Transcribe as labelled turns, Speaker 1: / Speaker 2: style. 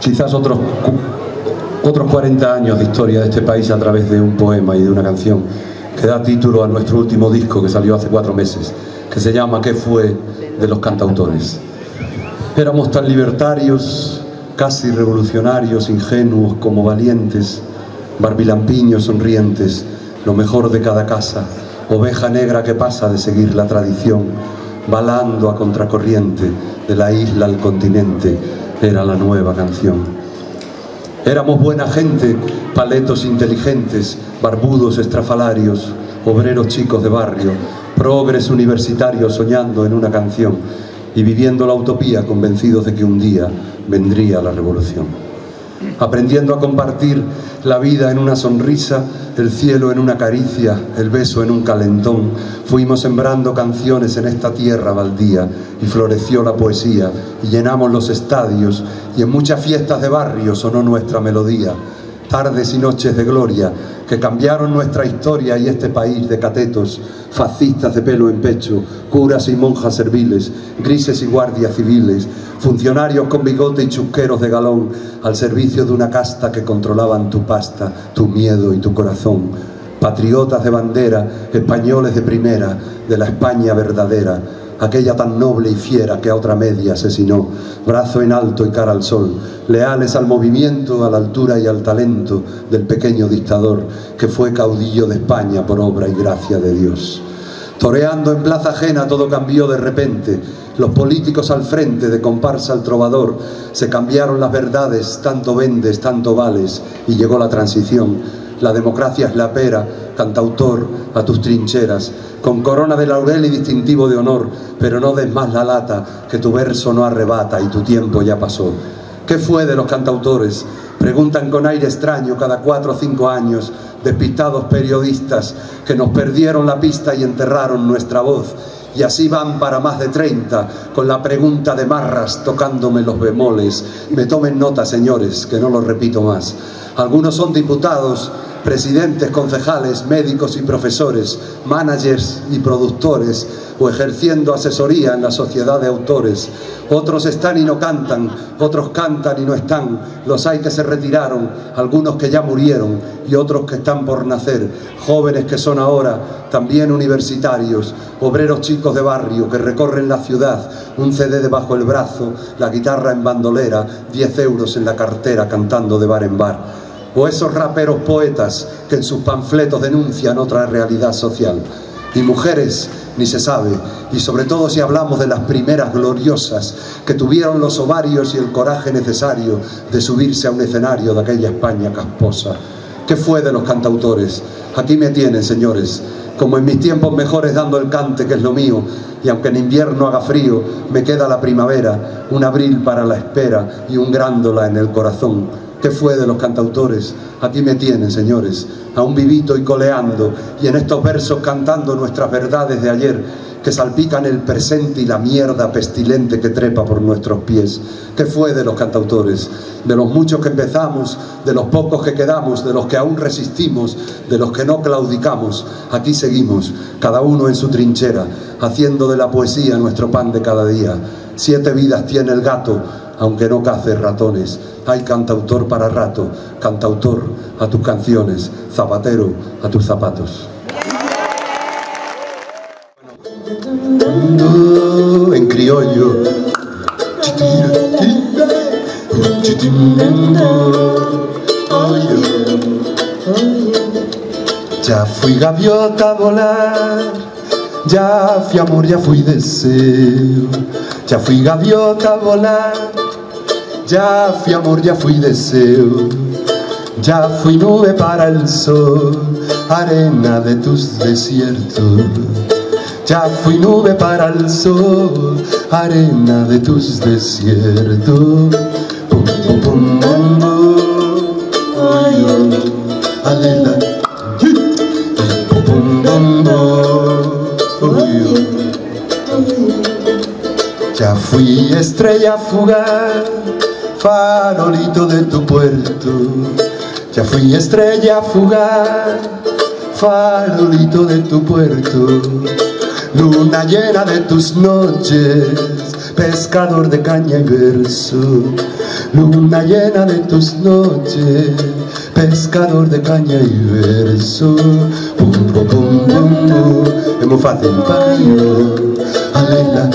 Speaker 1: quizás otros, otros 40 años de historia de este país a través de un poema y de una canción que da título a nuestro último disco que salió hace cuatro meses, que se llama ¿Qué fue de los cantautores? Éramos tan libertarios, casi revolucionarios, ingenuos como valientes, barbilampiños sonrientes, lo mejor de cada casa, oveja negra que pasa de seguir la tradición, balando a contracorriente de la isla al continente, era la nueva canción. Éramos buena gente, paletos inteligentes, barbudos estrafalarios, obreros chicos de barrio, progres universitarios soñando en una canción y viviendo la utopía convencidos de que un día vendría la revolución aprendiendo a compartir la vida en una sonrisa, el cielo en una caricia, el beso en un calentón. Fuimos sembrando canciones en esta tierra baldía y floreció la poesía y llenamos los estadios y en muchas fiestas de barrio sonó nuestra melodía. Tardes y noches de gloria que cambiaron nuestra historia y este país de catetos, fascistas de pelo en pecho, curas y monjas serviles, grises y guardias civiles, funcionarios con bigote y chusqueros de galón, al servicio de una casta que controlaban tu pasta, tu miedo y tu corazón. Patriotas de bandera, españoles de primera, de la España verdadera, aquella tan noble y fiera que a otra media asesinó, brazo en alto y cara al sol, leales al movimiento, a la altura y al talento del pequeño dictador que fue caudillo de España por obra y gracia de Dios. Toreando en plaza ajena todo cambió de repente, los políticos al frente de comparsa al trovador, se cambiaron las verdades, tanto vendes, tanto vales, y llegó la transición. La democracia es la pera, cantautor, a tus trincheras, con corona de laurel y distintivo de honor, pero no des más la lata, que tu verso no arrebata y tu tiempo ya pasó. ¿Qué fue de los cantautores? Preguntan con aire extraño cada cuatro o cinco años, despistados periodistas que nos perdieron la pista y enterraron nuestra voz y así van para más de 30, con la pregunta de marras tocándome los bemoles. Me tomen nota, señores, que no lo repito más. Algunos son diputados, presidentes, concejales, médicos y profesores, managers y productores, o ejerciendo asesoría en la sociedad de autores. Otros están y no cantan, otros cantan y no están. Los hay que se retiraron, algunos que ya murieron y otros que están por nacer. Jóvenes que son ahora también universitarios, obreros chicos de barrio que recorren la ciudad, un CD debajo el brazo, la guitarra en bandolera, 10 euros en la cartera cantando de bar en bar o esos raperos poetas que en sus panfletos denuncian otra realidad social. Y mujeres ni se sabe, y sobre todo si hablamos de las primeras gloriosas que tuvieron los ovarios y el coraje necesario de subirse a un escenario de aquella España casposa. ¿Qué fue de los cantautores? Aquí me tienen, señores, como en mis tiempos mejores dando el cante, que es lo mío, y aunque en invierno haga frío, me queda la primavera, un abril para la espera y un grándola en el corazón. ¿Qué fue de los cantautores? Aquí me tienen, señores, aún vivito y coleando, y en estos versos cantando nuestras verdades de ayer, que salpican el presente y la mierda pestilente que trepa por nuestros pies. ¿Qué fue de los cantautores? De los muchos que empezamos, de los pocos que quedamos, de los que aún resistimos, de los que no claudicamos. Aquí seguimos, cada uno en su trinchera, haciendo de la poesía nuestro pan de cada día. Siete vidas tiene el gato, aunque no cace ratones. Hay cantautor para rato, cantautor a tus canciones, zapatero a tus zapatos. Criollo. Ya fui gaviota a volar, ya fui amor, ya fui deseo, ya fui gaviota a volar ya fui amor, ya fui deseo, ya fui nube para el sol, arena de tus desiertos. Ya fui nube para el sol, arena de tus desiertos. Pum, pum, pum, alela. Pum, pum. Ya fui estrella fugaz farolito de tu puerto. Ya fui estrella fugaz, farolito de tu puerto. Luna llena de tus noches, pescador de caña y verso, luna llena de tus noches, pescador de caña y verso, pum pum pum pum, pum. es muy fácil, payo, alela.